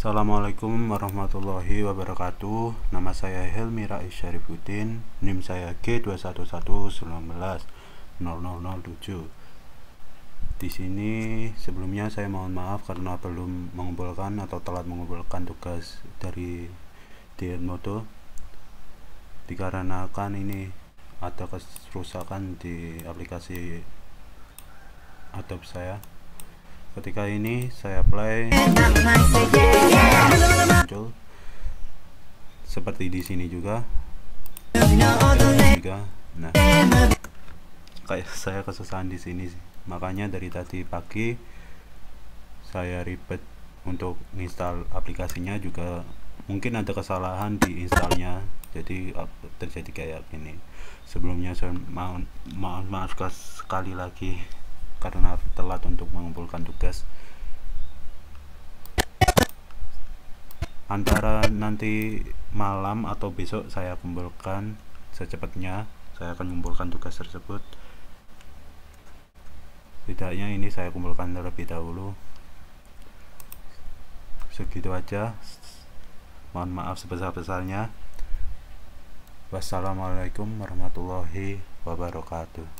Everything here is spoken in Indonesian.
Assalamualaikum warahmatullahi wabarakatuh. Nama saya Helmi Rais Syarifuddin. NIM saya G2111190007 Di sini sebelumnya saya mohon maaf karena belum mengumpulkan atau telat mengumpulkan tugas dari Dian Moto. Dikarenakan ini ada kerusakan di aplikasi Adobe saya ketika ini saya play muncul. Seperti di sini juga. Juga nah kayak saya kesusahan di sini sih. Makanya dari tadi pagi saya ribet untuk install aplikasinya juga. Mungkin ada kesalahan di installnya jadi terjadi kayak gini. Sebelumnya saya mohon maaf sekali lagi karena telat untuk mengumpulkan tugas. Antara nanti malam atau besok saya kumpulkan secepatnya saya akan mengumpulkan tugas tersebut. Tidaknya ini saya kumpulkan terlebih dahulu. Segitu aja. Mohon maaf sebesar-besarnya. Wassalamualaikum warahmatullahi wabarakatuh